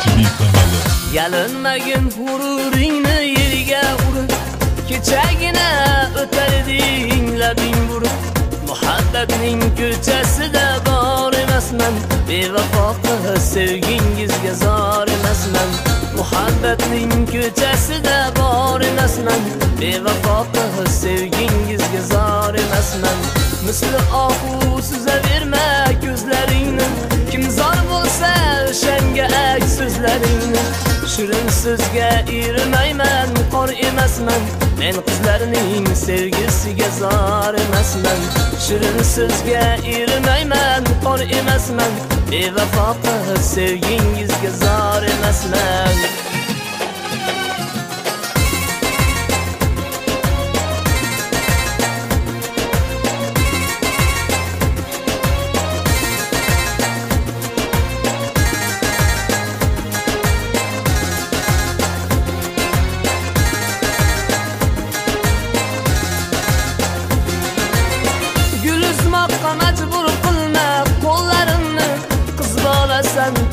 Ashaba TV Yalinmagin g'ururingni yerga urib Kechagina o'tarding labing burib. Muhabbatning ko'chasida bor emasman Bevafo qiz sevgingizga zor emasman. Muhabbatning ko'chasida bor emasman Bevafo qiz sevgingizga zor emasman. Misli ohu suzaverma so'zga ermayman, muqor emasman. Men qizlarning sevgisiga zor emasman. Shirin so'zga ermayman, muqor emasman. Bevafo qiz sevgingizga zor emasman.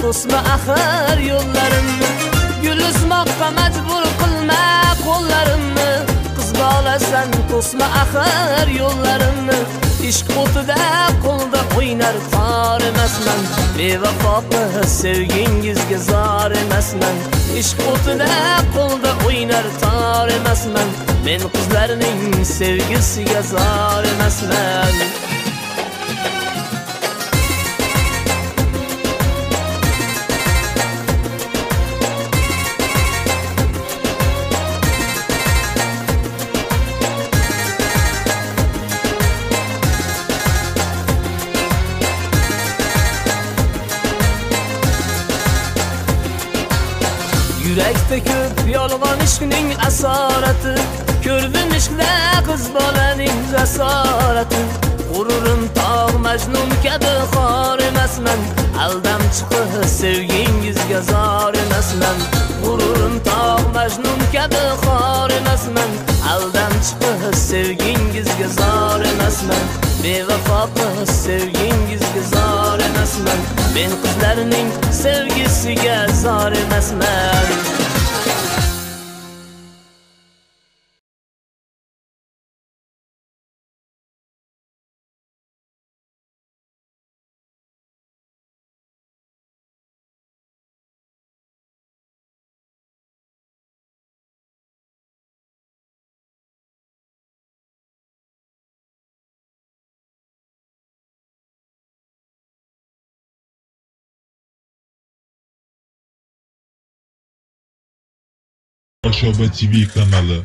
To'sma axir yo'llarimni Gul uzmoqqa majbur qilma qo'llarimni Qiz bolasan to'sma axir yo'llarimni Ishq o'tida qo'lda o'ynar tor emasman. Bevafo qiz sevgingizga zor emasman. Ishq o'tida qo'lda o'ynar tor emasman. Men qizlarning sevgisiga zor emasman. Yurakda ko'p yolg'on ishqning asorati Ko'rdim ishqda qiz bolaning jasorati. G'ururim tog' majnun kabi xor emasman Aldamchi qiz sevgingizga zor emasman. G'ururim tog' majnun kabi xor emasman Aldamchi qiz sevgingizga zor emasman. Bevafo qiz sevgingizga zor emasman Men qizlarning sevgisiga zor emasman. Aşoba TV kanalı